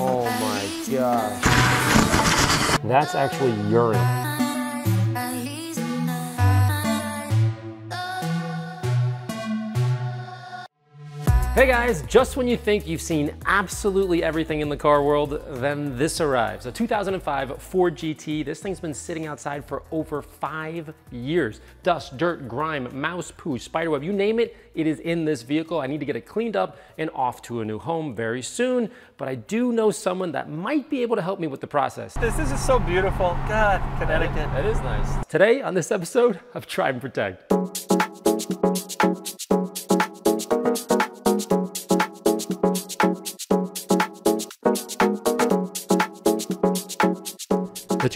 Oh my gosh. That's actually urine. Hey guys, just when you think you've seen absolutely everything in the car world, then this arrives. A 2005 Ford GT. This thing's been sitting outside for over five years. Dust, dirt, grime, mouse poo, spiderweb, you name it, it is in this vehicle. I need to get it cleaned up and off to a new home very soon, but I do know someone that might be able to help me with the process. This is just so beautiful. God, Connecticut. That is nice. Today on this episode of Try and Protect.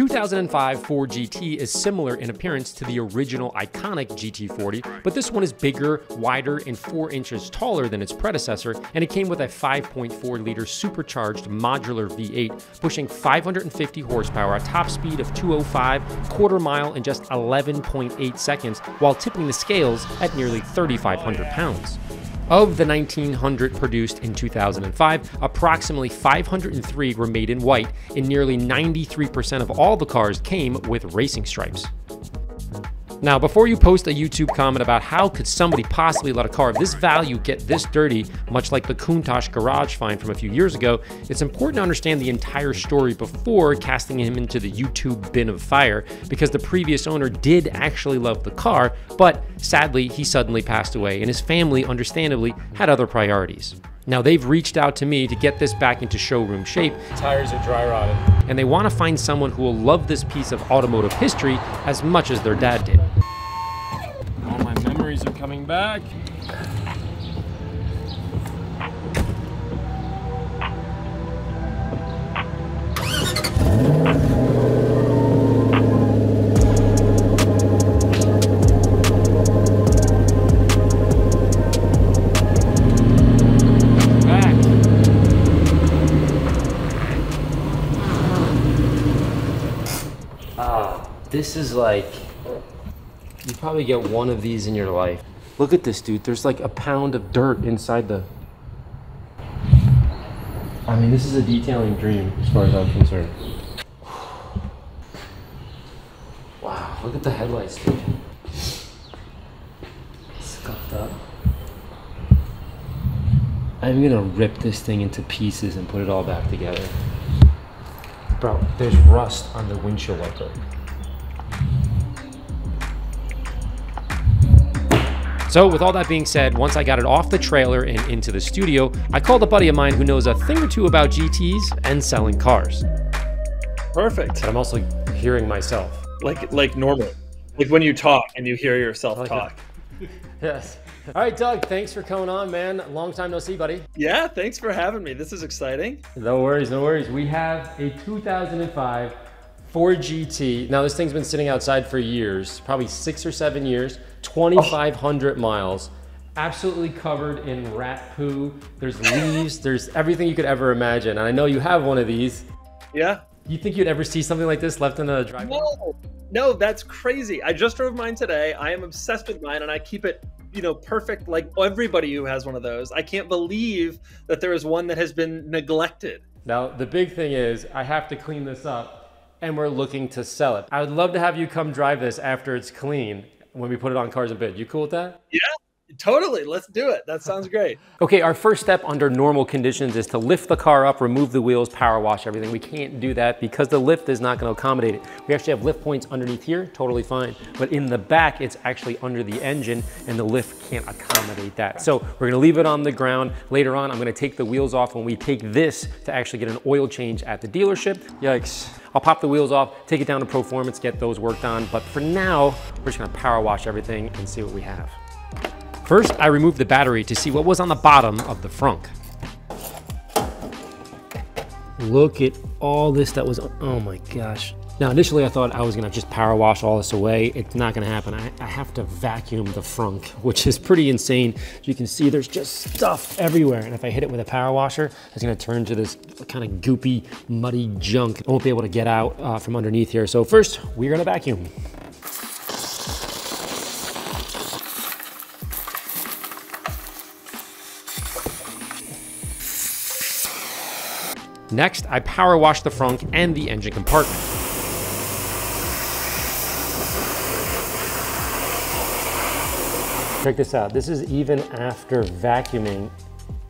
2005 Ford GT is similar in appearance to the original iconic GT40, but this one is bigger, wider, and 4 inches taller than its predecessor, and it came with a 5.4 liter supercharged modular V8, pushing 550 horsepower, a top speed of 205, quarter mile in just 11.8 seconds, while tipping the scales at nearly 3,500 pounds. Of the 1900 produced in 2005, approximately 503 were made in white, and nearly 93% of all the cars came with racing stripes. Now, before you post a YouTube comment about how could somebody possibly let a car of this value get this dirty, much like the Countach garage find from a few years ago, it's important to understand the entire story before casting him into the YouTube bin of fire, because the previous owner did actually love the car, but sadly, he suddenly passed away, and his family, understandably, had other priorities. Now, they've reached out to me to get this back into showroom shape. Tires are dry rotted. And they want to find someone who will love this piece of automotive history as much as their dad did. All my memories are coming back. Back. This is like, you probably get one of these in your life. Look at this, dude. There's like a pound of dirt inside the. I mean, this is a detailing dream as far as I'm concerned. Wow, look at the headlights, dude. Scuffed up. I'm gonna rip this thing into pieces and put it all back together. Bro, there's rust on the windshield wiper. So, with all that being said, once I got it off the trailer and into the studio, I called a buddy of mine who knows a thing or two about GTs and selling cars. Perfect. But I'm also hearing myself. Like like normal. Like when you talk and you hear yourself like talk. Yes. All right, Doug, thanks for coming on, man. Long time no see, buddy. Yeah, thanks for having me. This is exciting. No worries, no worries. We have a 2005 Ford GT. Now, this thing's been sitting outside for years, probably six or seven years, 2,500 miles. Absolutely covered in rat poo. There's leaves, there's everything you could ever imagine. And I know you have one of these. Yeah. You think you'd ever see something like this left in a driveway? No, no, that's crazy. I just drove mine today. I am obsessed with mine, and I keep it, you know, perfect. Like everybody who has one of those. I can't believe that there is one that has been neglected. Now, the big thing is I have to clean this up and we're looking to sell it. I would love to have you come drive this after it's clean when we put it on Cars and Bid. You cool with that? Yeah, totally. Let's do it. That sounds great. Okay, our first step under normal conditions is to lift the car up, remove the wheels, power wash everything. We can't do that because the lift is not gonna accommodate it. We actually have lift points underneath here, totally fine. But in the back, it's actually under the engine and the lift can't accommodate that. So we're gonna leave it on the ground. Later on, I'm gonna take the wheels off when we take this to actually get an oil change at the dealership. Yikes. I'll pop the wheels off, take it down to Performance, get those worked on. But for now, we're just gonna power wash everything and see what we have. First, I removed the battery to see what was on the bottom of the frunk. Look at all this that was, oh my gosh. Now, initially I thought I was gonna just power wash all this away. It's not gonna happen. I, I have to vacuum the frunk, which is pretty insane. As you can see, there's just stuff everywhere. And if I hit it with a power washer, it's gonna turn to this kind of goopy, muddy junk. I won't be able to get out uh, from underneath here. So first, we're gonna vacuum. Next, I power wash the frunk and the engine compartment. Check this out. This is even after vacuuming.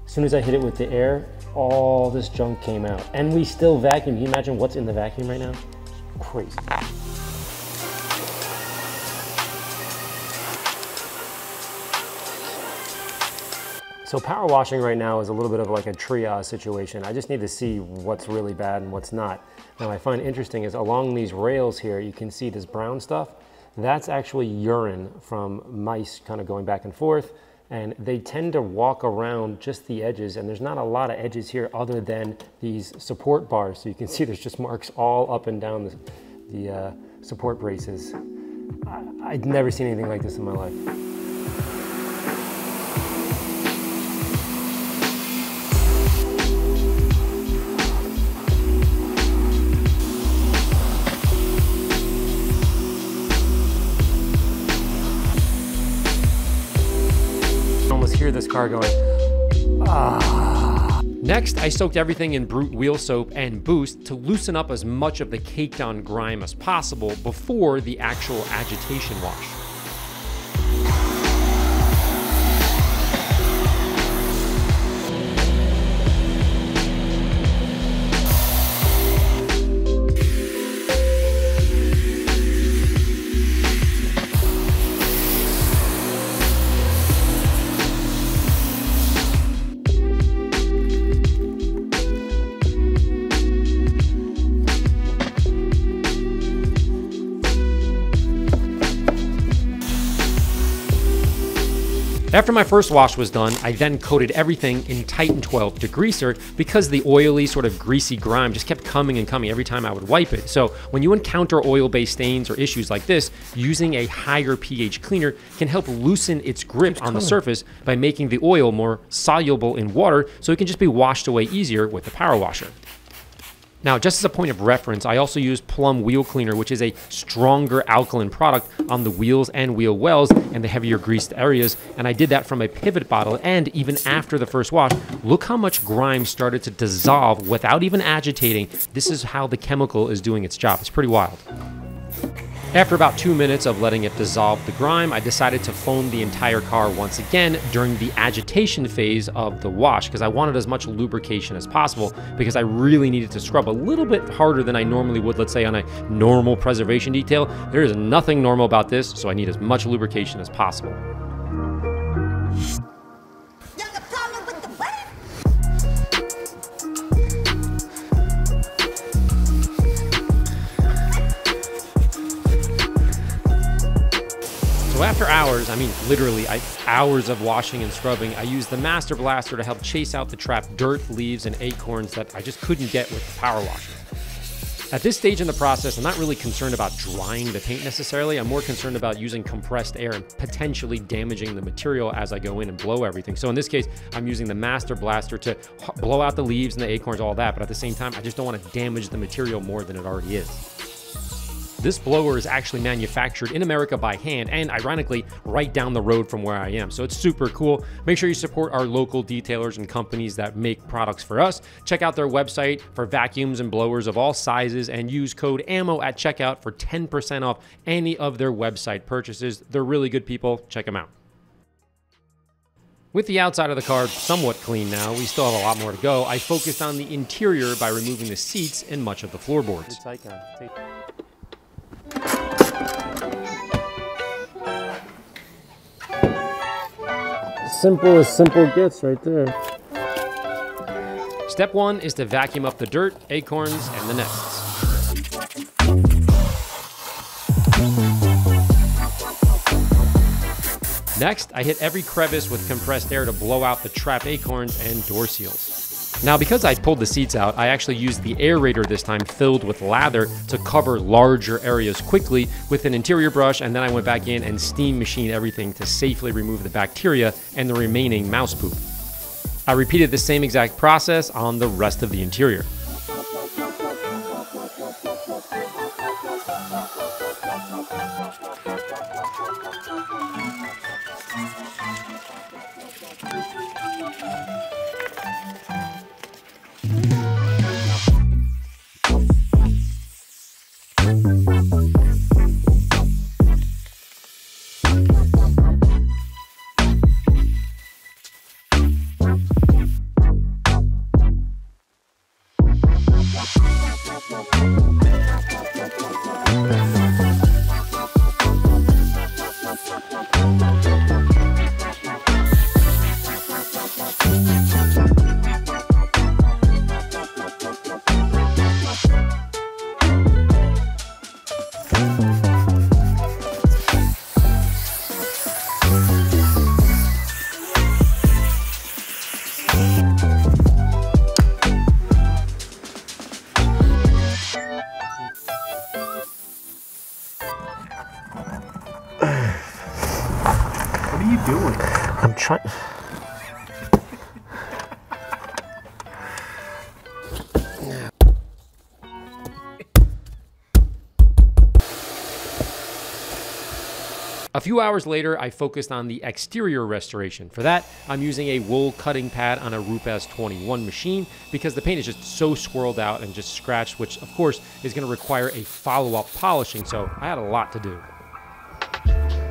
As soon as I hit it with the air, all this junk came out. And we still vacuum. Can you imagine what's in the vacuum right now? Crazy. So power washing right now is a little bit of like a triage situation. I just need to see what's really bad and what's not. Now I find interesting is along these rails here, you can see this brown stuff. That's actually urine from mice kind of going back and forth. And they tend to walk around just the edges and there's not a lot of edges here other than these support bars. So you can see there's just marks all up and down the, the uh, support braces. I, I'd never seen anything like this in my life. Car going, ah. Next, I soaked everything in Brute wheel soap and Boost to loosen up as much of the caked on grime as possible before the actual agitation wash. After my first wash was done, I then coated everything in Titan 12 degreaser because the oily, sort of greasy grime just kept coming and coming every time I would wipe it. So when you encounter oil-based stains or issues like this, using a higher pH cleaner can help loosen its grip on the surface by making the oil more soluble in water so it can just be washed away easier with the power washer. Now, just as a point of reference, I also use Plum Wheel Cleaner, which is a stronger alkaline product on the wheels and wheel wells and the heavier greased areas. And I did that from a pivot bottle. And even after the first wash, look how much grime started to dissolve without even agitating. This is how the chemical is doing its job. It's pretty wild. After about two minutes of letting it dissolve the grime, I decided to foam the entire car once again during the agitation phase of the wash because I wanted as much lubrication as possible because I really needed to scrub a little bit harder than I normally would, let's say on a normal preservation detail. There is nothing normal about this, so I need as much lubrication as possible. After hours, I mean literally I, hours of washing and scrubbing, I used the Master Blaster to help chase out the trapped dirt, leaves, and acorns that I just couldn't get with the power washer. At this stage in the process, I'm not really concerned about drying the paint necessarily. I'm more concerned about using compressed air and potentially damaging the material as I go in and blow everything. So in this case, I'm using the Master Blaster to blow out the leaves and the acorns, all that. But at the same time, I just don't want to damage the material more than it already is. This blower is actually manufactured in America by hand and ironically right down the road from where I am. So it's super cool. Make sure you support our local detailers and companies that make products for us. Check out their website for vacuums and blowers of all sizes and use code AMMO at checkout for 10% off any of their website purchases. They're really good people. Check them out. With the outside of the car somewhat clean now, we still have a lot more to go. I focused on the interior by removing the seats and much of the floorboards. Simple as simple gets right there. Step one is to vacuum up the dirt, acorns, and the nests. Next, I hit every crevice with compressed air to blow out the trap acorns and door seals. Now, because I pulled the seats out, I actually used the aerator this time filled with lather to cover larger areas quickly with an interior brush, and then I went back in and steam machine everything to safely remove the bacteria and the remaining mouse poop. I repeated the same exact process on the rest of the interior. Trying. Few hours later, I focused on the exterior restoration. For that, I'm using a wool cutting pad on a Rupes 21 machine because the paint is just so swirled out and just scratched, which of course is gonna require a follow-up polishing, so I had a lot to do.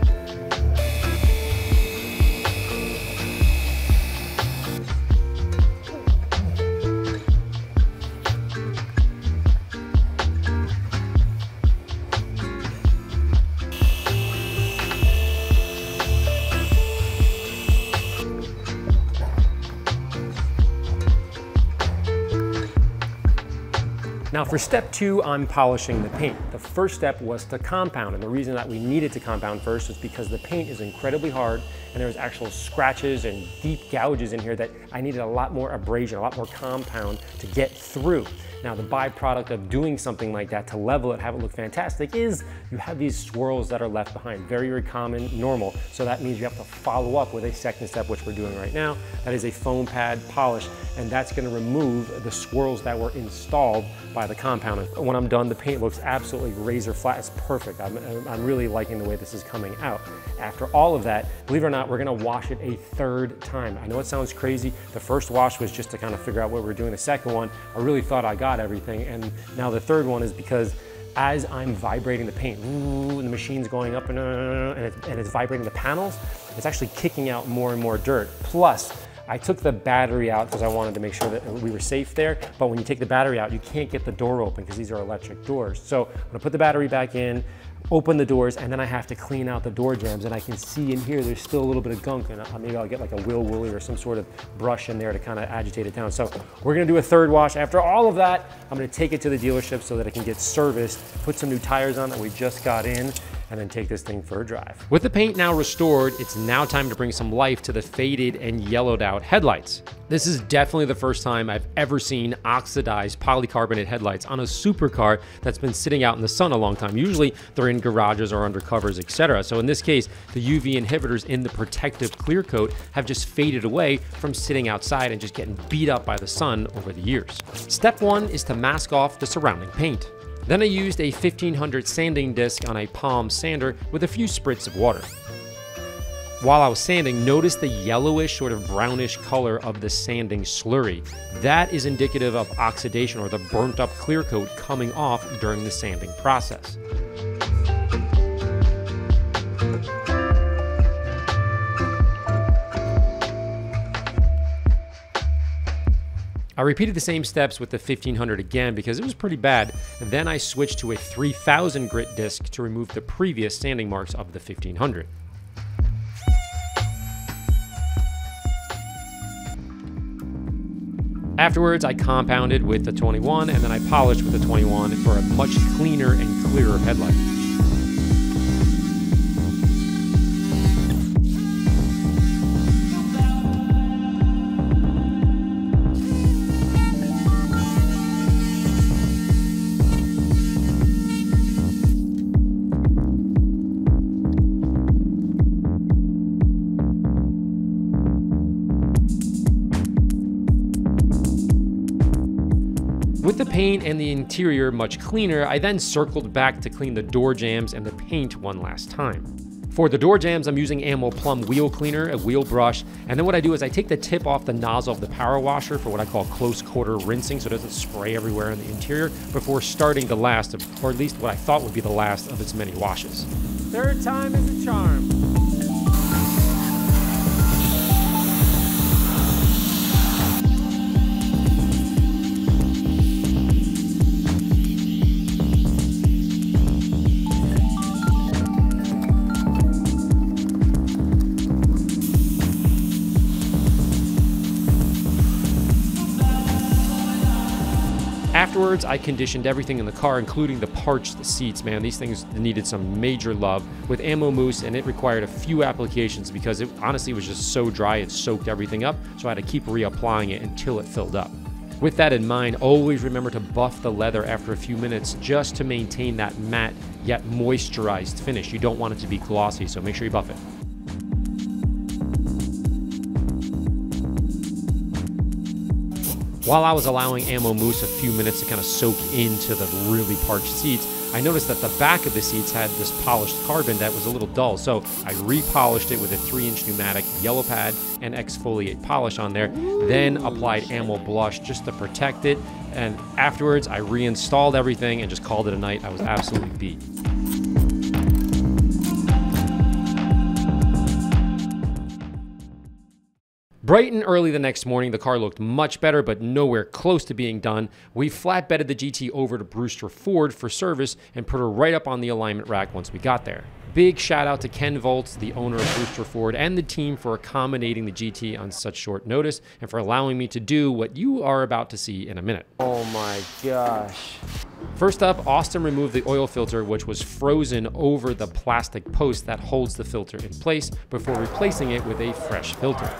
For step two, I'm polishing the paint. The first step was to compound, and the reason that we needed to compound first was because the paint is incredibly hard, and there's actual scratches and deep gouges in here that I needed a lot more abrasion, a lot more compound to get through. Now the byproduct of doing something like that to level it, have it look fantastic is you have these swirls that are left behind. Very, very common, normal. So that means you have to follow up with a second step, which we're doing right now. That is a foam pad polish, and that's gonna remove the swirls that were installed by the compound. When I'm done, the paint looks absolutely razor flat. It's perfect. I'm, I'm really liking the way this is coming out. After all of that, believe it or not, we're gonna wash it a third time. I know it sounds crazy. The first wash was just to kind of figure out what we we're doing. The second one, I really thought I got got everything. And now the third one is because as I'm vibrating the paint, and the machine's going up and, uh, and, it's, and it's vibrating the panels, it's actually kicking out more and more dirt. Plus, I took the battery out because I wanted to make sure that we were safe there. But when you take the battery out, you can't get the door open because these are electric doors. So I'm gonna put the battery back in, open the doors, and then I have to clean out the door jambs. And I can see in here, there's still a little bit of gunk, and uh, maybe I'll get like a Wheel Woolie or some sort of brush in there to kind of agitate it down. So we're gonna do a third wash. After all of that, I'm gonna take it to the dealership so that it can get serviced, put some new tires on that we just got in, and then take this thing for a drive. With the paint now restored, it's now time to bring some life to the faded and yellowed out headlights. This is definitely the first time I've ever seen oxidized polycarbonate headlights on a supercar that's been sitting out in the sun a long time. Usually they're in garages or under covers, etc. So in this case, the UV inhibitors in the protective clear coat have just faded away from sitting outside and just getting beat up by the sun over the years. Step one is to mask off the surrounding paint. Then I used a 1500 sanding disc on a palm sander with a few spritz of water. While I was sanding, notice the yellowish, sort of brownish color of the sanding slurry. That is indicative of oxidation or the burnt up clear coat coming off during the sanding process. I repeated the same steps with the 1500 again because it was pretty bad. Then I switched to a 3000 grit disc to remove the previous sanding marks of the 1500. Afterwards, I compounded with the 21 and then I polished with the 21 for a much cleaner and clearer headlight. Interior much cleaner, I then circled back to clean the door jambs and the paint one last time. For the door jambs, I'm using Ammo Plum wheel cleaner, a wheel brush, and then what I do is I take the tip off the nozzle of the power washer for what I call close quarter rinsing so it doesn't spray everywhere in the interior before starting the last, of, or at least what I thought would be the last of its many washes. Third time is a charm. Afterwards, I conditioned everything in the car, including the parched seats, man. These things needed some major love with ammo mousse, and it required a few applications because it honestly was just so dry, it soaked everything up, so I had to keep reapplying it until it filled up. With that in mind, always remember to buff the leather after a few minutes just to maintain that matte yet moisturized finish. You don't want it to be glossy, so make sure you buff it. While I was allowing Ammo Mousse a few minutes to kind of soak into the really parched seats, I noticed that the back of the seats had this polished carbon that was a little dull, so I repolished it with a 3-inch pneumatic yellow pad and exfoliate polish on there, then applied Ammo Blush just to protect it, and afterwards I reinstalled everything and just called it a night. I was absolutely beat. Bright and early the next morning, the car looked much better, but nowhere close to being done. We flatbedded the GT over to Brewster Ford for service and put her right up on the alignment rack once we got there. Big shout out to Ken Volz, the owner of Brewster Ford, and the team for accommodating the GT on such short notice and for allowing me to do what you are about to see in a minute. Oh my gosh. First up, Austin removed the oil filter, which was frozen over the plastic post that holds the filter in place before replacing it with a fresh filter.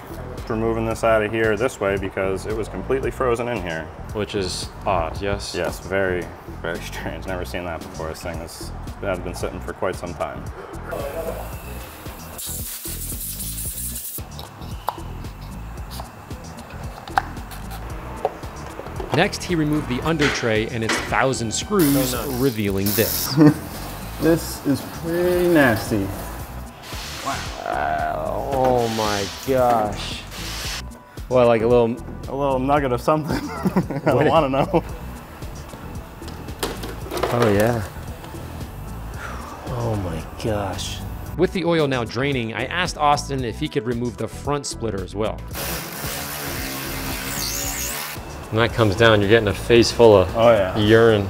Removing this out of here this way because it was completely frozen in here. Which is odd, yes? Yes, very, very strange. Never seen that before. This thing has, has been sitting for quite some time. Next, he removed the under tray and its thousand screws, oh, revealing this. This is pretty nasty. Wow. Oh my gosh. What, like a little, A little nugget of something. I don't want to know. oh yeah. Oh my gosh. With the oil now draining, I asked Austin if he could remove the front splitter as well. When that comes down, you're getting a face full of Oh yeah. urine.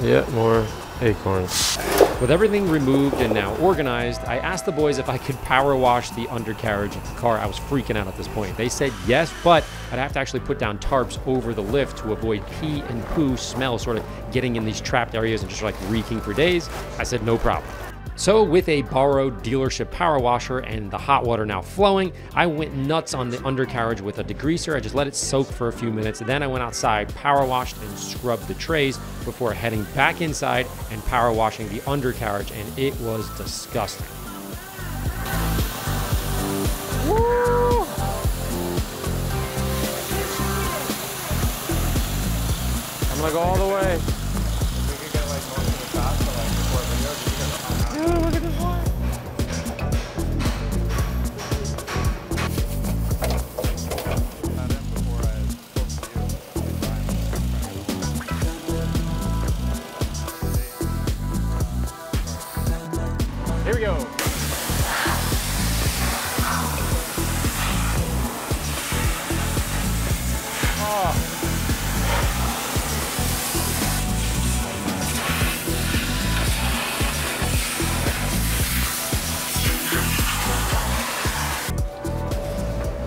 Yeah, more acorns. With everything removed and now organized, I asked the boys if I could power wash the undercarriage of the car. I was freaking out at this point. They said yes, but I'd have to actually put down tarps over the lift to avoid pee and poo smell sort of getting in these trapped areas and just like reeking for days. I said no problem. So, with a borrowed dealership power washer and the hot water now flowing, I went nuts on the undercarriage with a degreaser. I just let it soak for a few minutes. Then I went outside, power washed, and scrubbed the trays before heading back inside and power washing the undercarriage, and it was disgusting. I'm gonna go all the way.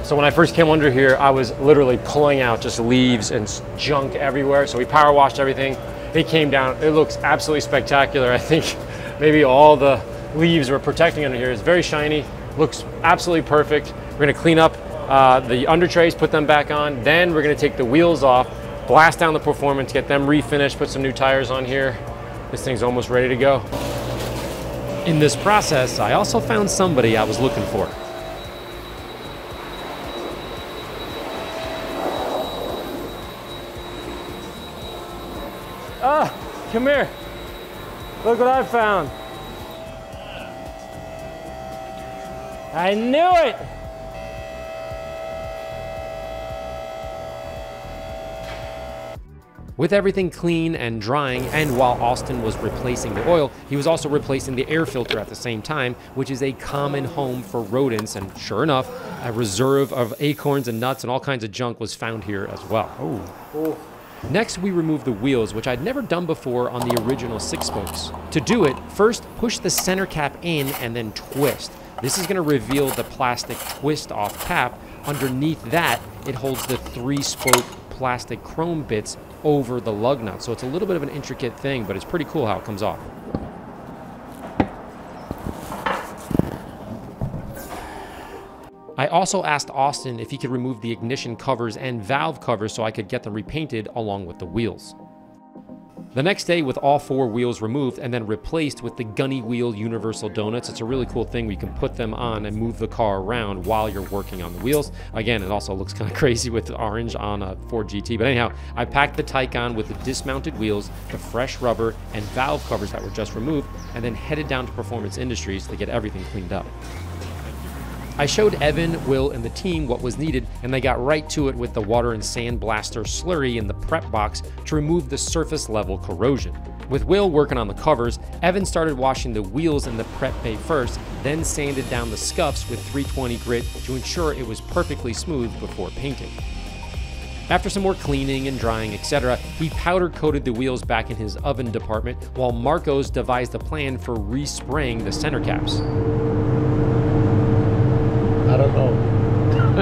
So when I first came under here, I was literally pulling out just leaves and junk everywhere. So we power washed everything. It came down. It looks absolutely spectacular. I think maybe all the leaves were protecting under here. It's very shiny. Looks absolutely perfect. We're gonna clean up uh, the under trays, put them back on. Then we're gonna take the wheels off, blast down the performance, get them refinished, put some new tires on here. This thing's almost ready to go. In this process, I also found somebody I was looking for. Come here. Look what I found. I knew it. With everything clean and drying, and while Austin was replacing the oil, he was also replacing the air filter at the same time, which is a common home for rodents. And sure enough, a reserve of acorns and nuts and all kinds of junk was found here as well. Oh. Oh. Next, we remove the wheels, which I'd never done before on the original six spokes. To do it, first push the center cap in and then twist. This is going to reveal the plastic twist off cap. Underneath that, it holds the three spoke plastic chrome bits over the lug nut. So it's a little bit of an intricate thing, but it's pretty cool how it comes off. I also asked Austin if he could remove the ignition covers and valve covers so I could get them repainted along with the wheels. The next day, with all four wheels removed and then replaced with the gunny wheel universal donuts, it's a really cool thing you can put them on and move the car around while you're working on the wheels. Again, it also looks kind of crazy with orange on a Ford GT. But anyhow, I packed the Taycan with the dismounted wheels, the fresh rubber, and valve covers that were just removed, and then headed down to Performance Industries to get everything cleaned up. I showed Evan, Will, and the team what was needed, and they got right to it with the water and sand blaster slurry in the prep box to remove the surface level corrosion. With Will working on the covers, Evan started washing the wheels in the prep bay first, then sanded down the scuffs with 320 grit to ensure it was perfectly smooth before painting. After some more cleaning and drying, etc., he powder coated the wheels back in his oven department while Marcos devised a plan for respraying the center caps. I don't know.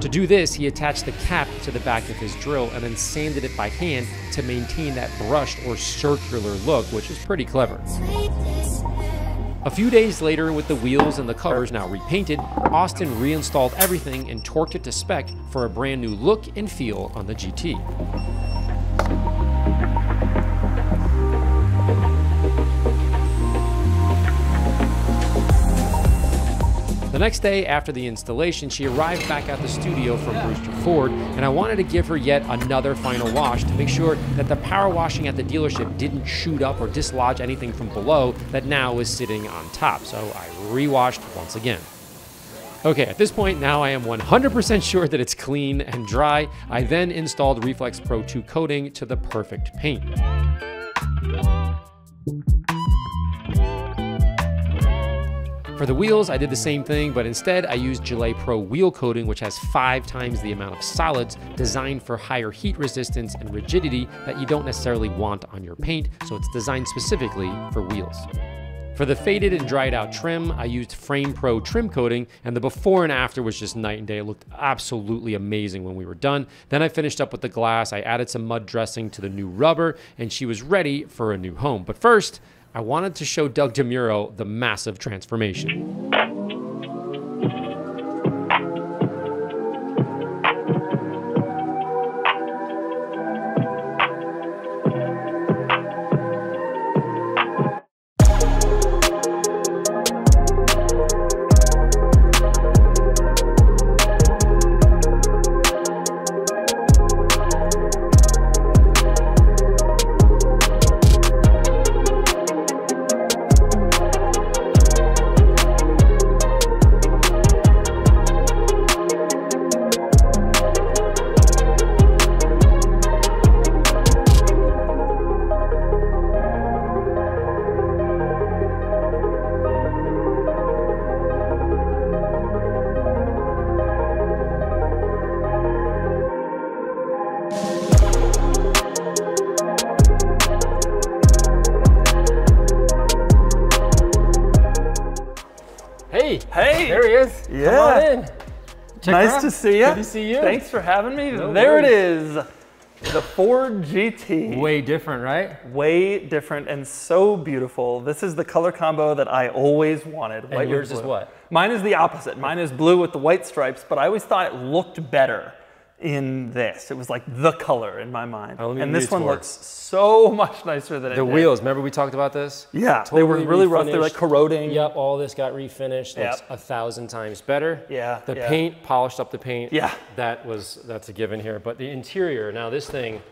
To do this, he attached the cap to the back of his drill and then sanded it by hand to maintain that brushed or circular look, which is pretty clever. A few days later, with the wheels and the covers now repainted, Austin reinstalled everything and torqued it to spec for a brand new look and feel on the GT. Next day after the installation, she arrived back at the studio from Brewster Ford, and I wanted to give her yet another final wash to make sure that the power washing at the dealership didn't shoot up or dislodge anything from below that now is sitting on top. So I rewashed once again. Okay, at this point now I am 100% sure that it's clean and dry. I then installed Reflex Pro 2 coating to the perfect paint. For the wheels, I did the same thing, but instead I used Gillette Pro wheel coating, which has five times the amount of solids designed for higher heat resistance and rigidity that you don't necessarily want on your paint, so it's designed specifically for wheels. For the faded and dried out trim, I used Frame Pro trim coating, and the before and after was just night and day. It looked absolutely amazing when we were done. Then I finished up with the glass, I added some mud dressing to the new rubber, and she was ready for a new home. But first, I wanted to show Doug DeMuro the massive transformation. See you. Good to see you. Thanks for having me. No there it worries. is. The Ford GT. Way different, right? Way different and so beautiful. This is the color combo that I always wanted. white with yours is what? Mine is the opposite. Mine is blue with the white stripes, but I always thought it looked better in this. It was like the color in my mind. Oh, and this one looks so much nicer than it The wheels, remember we talked about this? Yeah, they were Totally really rough. They're like corroding. Yep, all this got refinished. Looks Yep. a thousand times better. Yeah, The yeah. paint, polished up the paint. Yeah. That was, that's a given here. But the interior, now this thing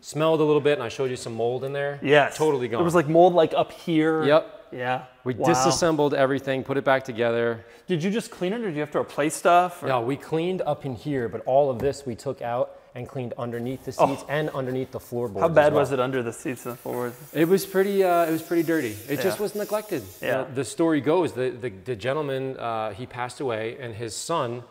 smelled a little bit and I showed you some mold in there. Yeah. Totally gone. There was like mold like up here. Yep. Yeah. we Wow. disassembled everything, put it back together. Did you just clean it or did you have to replace stuff? or- No, we cleaned up in here, but all of this we took out and cleaned underneath the seats and underneath the floorboards. Oh. How bad was it under the seats and the floors? It was pretty. Uh, it was pretty dirty. It just was neglected. Yeah. The, the story goes the the, the gentleman uh, he passed away, and his son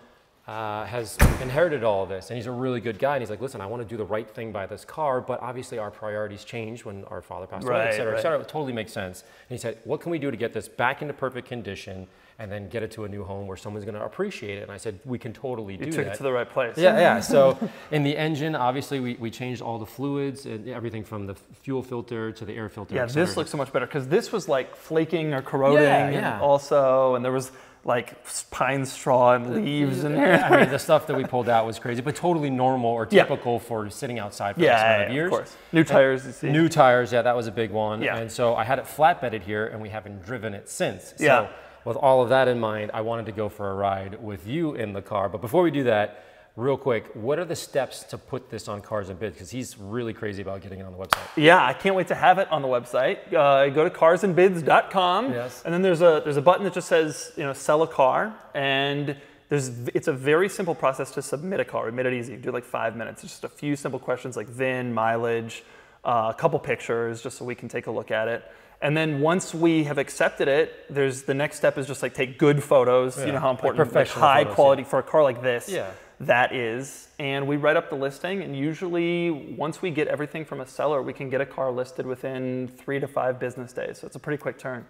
uh, has inherited all of this, and he's a really good guy. And he's like, listen, I want to do the right thing by this car, but obviously our priorities changed when our father passed away, et Right, cetera, et cetera. It totally makes sense. And he said, what can we do to get this back into perfect condition? And then get it to a new home where someone's going to appreciate it. And I said, we can totally do that. You took that. it to the right place. Yeah, yeah. So in the engine, obviously, we, we changed all the fluids and everything from the fuel filter to the air filter. Yeah, this looks so much better because this was like flaking or corroding Yeah, and yeah. also, and there was like pine straw and leaves in there. I mean, the stuff that we pulled out was crazy, but totally normal or Yeah. typical for sitting outside for Yeah, X amount yeah, of of years. course. New tires, you see. New tires, yeah, that was a big one. Yeah. And so I had it flatbedded here, and we haven't driven it since. So Yeah. With all of that in mind, I wanted to go for a ride with you in the car. But before we do that, real quick, what are the steps to put this on Cars and Bids? Because he's really crazy about getting it on the website. Yeah, I can't wait to have it on the website. Uh, go to carsandbids.com, Yes. and then there's a there's a button that just says you know sell a car, and there's it's a very simple process to submit a car. We made it easy. You do like five minutes. It's just a few simple questions like VIN, mileage, uh, a couple pictures, just so we can take a look at it. And then once we have accepted it, there's the next step is just like take good photos. You know how important like professional high photos, quality for a car like this. Yeah. That is, and we write up the listing, and usually once we get everything from a seller, we can get a car listed within three to five business days. So it's a pretty quick turn.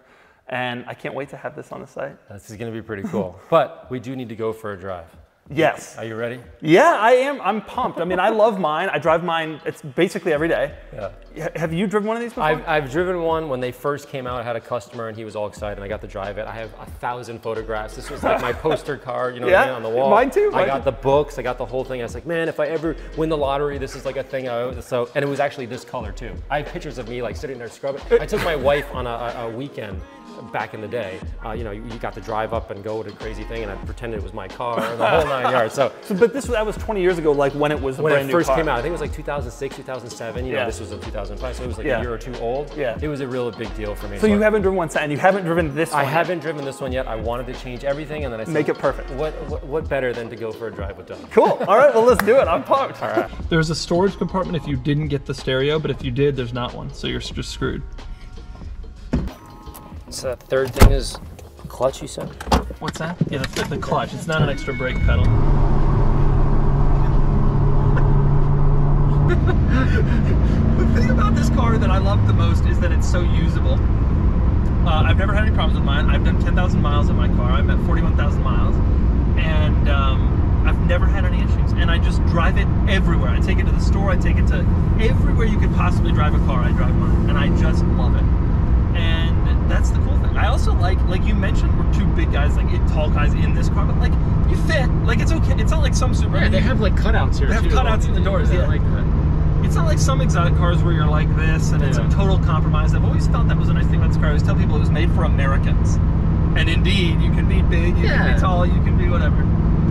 And I can't wait to have this on the site. This is going to be pretty cool. but we do need to go for a drive. Yes. Are you ready? Yeah, I am. I'm pumped. I mean, I love mine. I drive mine. It's basically every day. Yeah. Yeah, Have you driven one of these before? I've, I've driven one when they first came out. I had a customer and he was all excited and I got to drive it. I have a thousand photographs. This was like my poster card, you know, what I mean, on the wall. mine too, I got too. the books. I got the whole thing. I was like, man, if I ever win the lottery, this is like a thing. I so and it was actually this color too. I have pictures of me like sitting there scrubbing. I took my wife on a, a weekend back in the day. Uh, you know, you, you got to drive up and go to a crazy thing, and I pretended it was my car, the whole nine yards. So So, but this was that was 20 years ago, like when it was a when brand it new first car. came out, I think it was like 2006, 2007. You know, Yeah. this was in 2005, so it was like Yeah. a year or two old. Yeah. It was a real big deal for me. So you I- haven't driven one, and you haven't driven this one. I yet. haven't driven this one yet. I wanted to change everything, and then I said, Make it perfect. What, what, what better than to go for a drive with Doug? Cool. All right. Well, let's do it. I'm pumped. All right. There's a storage compartment if you didn't get the stereo, but if you did, there's not one. So you're just screwed. So that third thing is clutch, you said? What's that? Yeah, the, the clutch. It's not an extra brake pedal. The thing about this car that I love the most is that it's so usable. Uh, I've never had any problems with mine. I've done 10,000 miles in my car. I'm at 41,000 miles, and um, I've never had any issues. And I just drive it everywhere. I take it to the store. I take it to everywhere you could possibly drive a car. I drive mine, and I just love it. That's the cool thing. I also like, like you mentioned, we're two big guys, like tall guys in this car, but like you fit. Like it's okay. It's not like some super. Yeah, they have like cutouts here. They have too. cutouts in the doors, yeah. Like that. It's not like some exotic cars where you're like this and it's a total compromise. I've always felt that was a nice thing about this car. I always tell people it was made for Americans. And indeed, you can be big, you can Yeah. be tall, you can be whatever.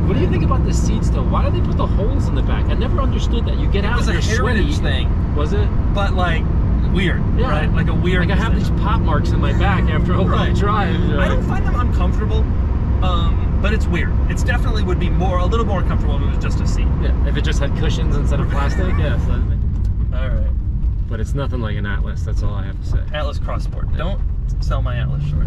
What do you think about the seats though? Why do they put the holes in the back? I never understood that. You get out was and a you're sweaty. thing. Was it? But like weird, Yeah. right? Like a weird. Like I have these pop marks in my back after a long Right. drive. I don't find them uncomfortable, um, but it's weird. It's definitely would be more a little more comfortable if it was just a seat. Yeah, if it just had cushions instead of plastic, yes. that- All right. But it's nothing like an Atlas. That's all I have to say. Atlas Crossport. Don't sell my Atlas short.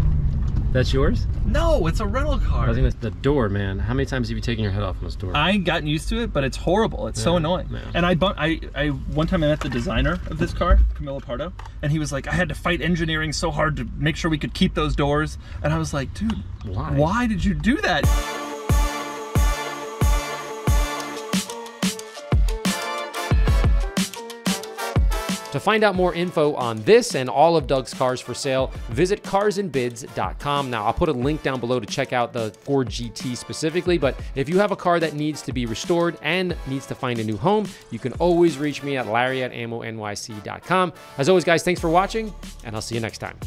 That's yours? No, it's a rental car. I was gonna. The door, man. How many times have you taken your head off on this door? I ain't gotten used to it, but it's horrible. It's so annoying. yeah. And I, I, I, one time I met the designer of this car, Camilo Pardo, and he was like, I had to fight engineering so hard to make sure we could keep those doors. And I was like, dude, Why? why did you do that? To find out more info on this and all of Doug's cars for sale, visit carsandbids.com. Now, I'll put a link down below to check out the Ford GT specifically, but if you have a car that needs to be restored and needs to find a new home, you can always reach me at larry at ammonyc.com. As always, guys, thanks for watching, and I'll see you next time.